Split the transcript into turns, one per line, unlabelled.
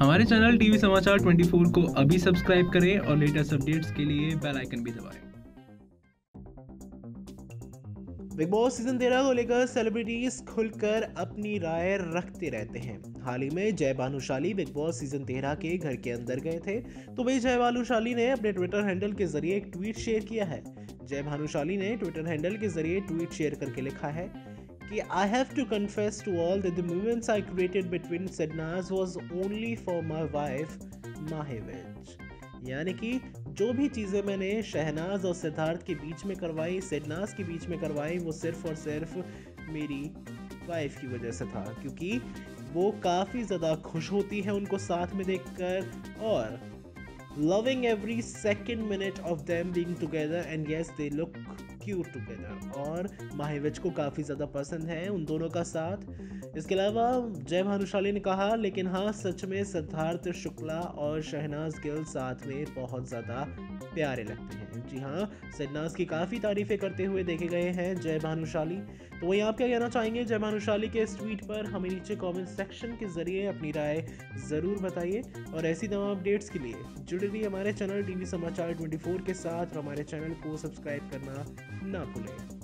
हमारे channel TV समाचार 24 को अभी सब्सक्राइब करें और लेटेस्ट अपडेट्स के लिए बेल आइकन भी दबाएँ।
बिग बॉस सीज़न तेरह को लेकर सेलिब्रिटीज खुलकर अपनी राय रखते रहते हैं। हाल ही में जय भानुशाली बिग बॉस सीज़न तेरह के घर के अंदर गए थे तो वही जय भानुशाली ने अपने ट्विटर हैंडल के ज़रिए एक ट्वीट शेयर किया है। जय भानुशाली ने ट्विटर हैंडल के ज़रिए ट्वीट शेयर करके लिखा है कि I have to confess to all the moments I created between सदनाज was only for my wife माहिवेज यानी कि जो भी चीज़ें मैंने शहनाज और सिद्धार्थ के बीच में करवाई सदनाज के बीच में करवाई, वो सिर्फ़ और सिर्फ़ मेरी वाइफ की वजह से था, क्योंकि वो काफ़ी ज़्यादा खुश होती है उनको साथ में देखकर और loving every second minute of them being together and yes they look cute together. और माहिविच को काफ़ी ज़्यादा पसंद है उन दोनों का साथ। इसके अलावा, जय भानुशाली ने कहा, लेकिन हाँ सच में सिद्धार्थ, शुक्ला और शहनाज गिल साथ में बहुत ज़्यादा प्यारे लगते हैं। जी हाँ सिडनाज की काफ़ी तारीफ़ें करते हुए देखे गए हैं जय भानुशाली। तो वही आप क्या कहना चाहेंगे जय भानुशाली के इस ट्वीट पर? हमें नीचे कमेंट सेक्शन के ज़रिए अपनी राय ज़रूर बताइए। और ऐसी तमाम अपडेट्स के लिए जुड़े रहिए हमारे चैनल टीवी समाचार 24 के साथ। और हमारे चैनल को सब्सक्राइब करना ना भूलें